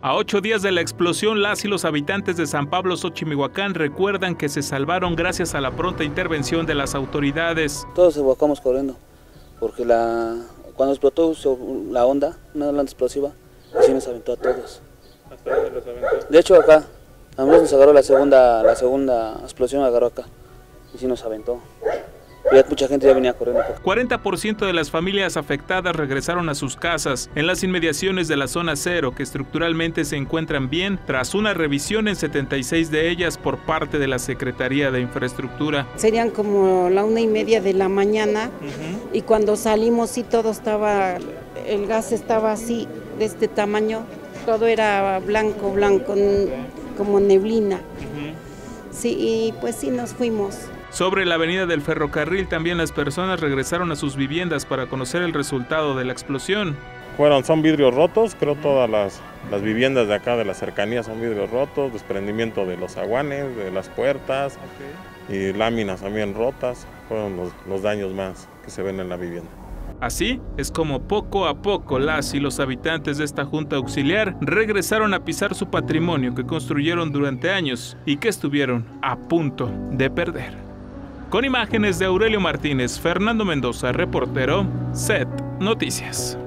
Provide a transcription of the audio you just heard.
A ocho días de la explosión, las y los habitantes de San Pablo Xochimihuacán recuerdan que se salvaron gracias a la pronta intervención de las autoridades. Todos evocamos corriendo, porque la, cuando explotó la onda, una onda explosiva, así nos aventó a todos. ¿Hasta dónde los aventó? De hecho acá, a nosotros nos agarró la segunda, la segunda explosión, agarró acá, y sí nos aventó. Ya mucha gente ya venía corriendo. 40% de las familias afectadas regresaron a sus casas en las inmediaciones de la zona cero, que estructuralmente se encuentran bien tras una revisión en 76 de ellas por parte de la Secretaría de Infraestructura. Serían como la una y media de la mañana y cuando salimos sí todo estaba, el gas estaba así, de este tamaño, todo era blanco, blanco, como neblina. Sí, y pues sí nos fuimos. Sobre la avenida del ferrocarril también las personas regresaron a sus viviendas para conocer el resultado de la explosión. Fueron, son vidrios rotos, creo todas las, las viviendas de acá de la cercanía son vidrios rotos, desprendimiento de los aguanes, de las puertas y láminas también rotas, fueron los, los daños más que se ven en la vivienda. Así es como poco a poco las y los habitantes de esta junta auxiliar regresaron a pisar su patrimonio que construyeron durante años y que estuvieron a punto de perder. Con imágenes de Aurelio Martínez, Fernando Mendoza, reportero, SET Noticias.